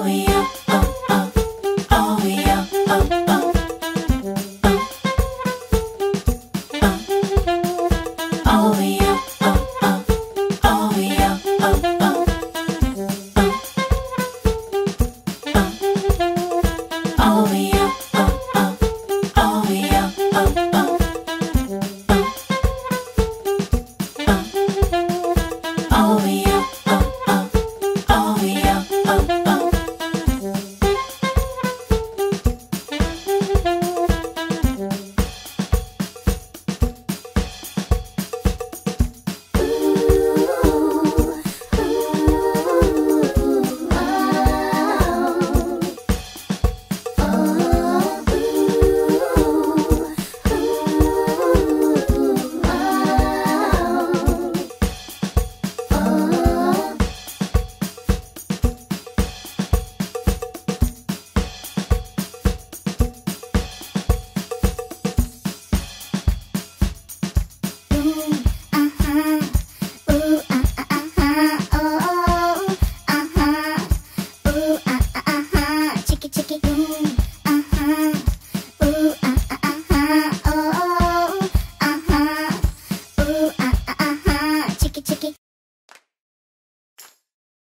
We.